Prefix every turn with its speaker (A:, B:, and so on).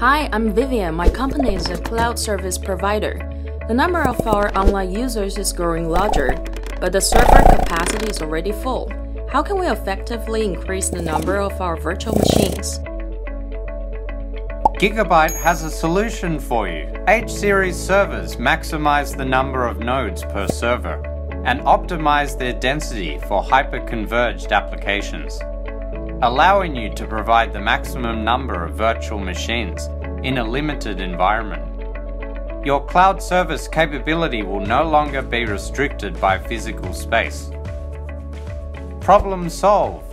A: Hi, I'm Vivian. My company is a cloud service provider. The number of our online users is growing larger, but the server capacity is already full. How can we effectively increase the number of our virtual machines?
B: Gigabyte has a solution for you. H-series servers maximize the number of nodes per server and optimize their density for hyper-converged applications, allowing you to provide the maximum number of virtual machines in a limited environment. Your cloud service capability will no longer be restricted by physical space. Problem solved.